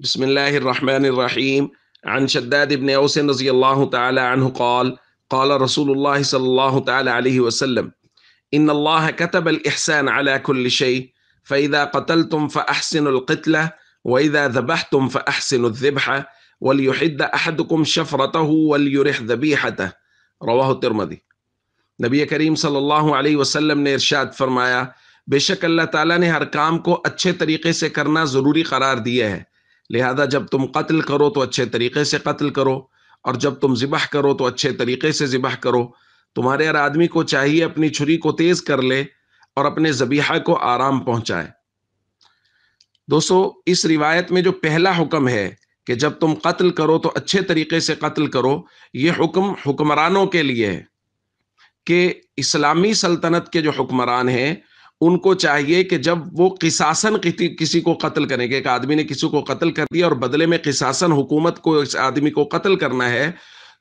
بسم الله الرحمن الرحيم. عن شداد بن أوس رضي الله تعالى عنه قال قال رسول الله صلى الله تعالى عليه وسلم إن الله كتب الإحسان على كل شيء فإذا قتلتم فأحسنوا القتلة وإذا ذبحتم فأحسنوا الذبحة وليحد أحدكم شفرته وليرح ذبيحته. رواه الترمذي. نبی کریم صلی اللہ علیہ وسلم نے ارشاد فرمایا بے شک اللہ تعالیٰ نے ہر کام کو اچھے طریقے سے کرنا ضروری قرار دیا ہے۔ لہذا جب تم قتل کرو تو اچھے طریقے سے قتل کرو، اور جب تم ذبح کرو تو اچھے طریقے سے ذبح کرو۔ تمہارے ہر آدمی کو چاہیے اپنی چھری کو تیز کر لے اور اپنے ذبیحہ کو آرام پہنچائے۔ دوستو، اس روایت میں جو پہلا حکم ہے کہ جب تم قتل کرو تو اچھے طریقے سے قتل کرو، یہ حکم حکمرانوں کے لیے ہے۔ کہ اسلامی سلطنت کے جو حکمران ہیں ان کو چاہیے کہ جب وہ قصاصن کسی کو قتل کریں کہ ایک آدمی نے کسی کو قتل کر دیا اور بدلے میں قصاصن حکومت کو اس آدمی کو قتل کرنا ہے،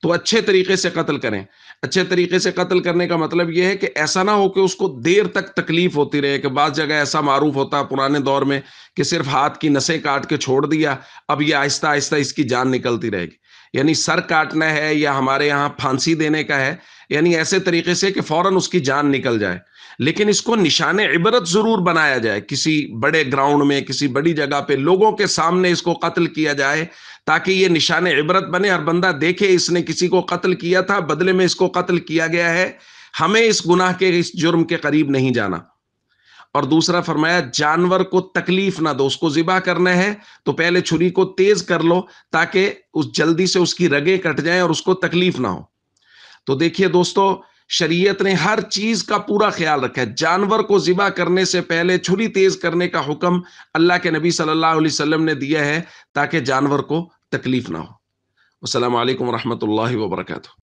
تو اچھے طریقے سے قتل کریں۔ اچھے طریقے سے قتل کرنے کا مطلب یہ ہے کہ ایسا نہ ہو کہ اس کو دیر تک تکلیف ہوتی رہے، کہ بعض جگہ ایسا معروف ہوتا ہے پرانے دور میں کہ صرف ہاتھ کی نسیں کاٹ کے چھوڑ دیا، اب یہ آہستہ آہستہ اس کی جان نکلتی رہے گی۔ یعنی سر کاٹنا ہے یا ہمارے یہاں پھانسی دینے کا ہے یعنی ایسے طریقے سے کہ فوراً اس کی جان نکل جائے۔ لیکن اس کو نشان عبرت ضرور بنایا جائے، کسی بڑے گراؤنڈ میں، کسی بڑی جگہ پہ لوگوں کے سامنے اس کو قتل کیا جائے تاکہ یہ نشان عبرت بنے اور بندہ دیکھے اس نے کسی کو قتل کیا تھا، بدلے میں اس کو قتل کیا گیا ہے۔ ہمیں اس گناہ کے، اس جرم کے قریب نہیں جانا۔ اور دوسرا فرمایا، جانور کو تکلیف نہ دو، اس کو ذبح کرنا ہے، تو پہلے چھری کو تیز کر لو تاکہ اس جلدی سے اس کی رگیں کٹ جائیں اور اس کو تکلیف نہ ہو۔ تو دیکھیے دوستو، شریعت نے ہر چیز کا پورا خیال رکھا ہے۔ جانور کو ذبح کرنے سے پہلے چھری تیز کرنے کا حکم اللہ کے نبی صلی اللہ علیہ وسلم نے دیا ہے تاکہ جانور کو تکلیف نہ ہو۔ السلام علیکم ورحمۃ اللہ وبرکاتہ۔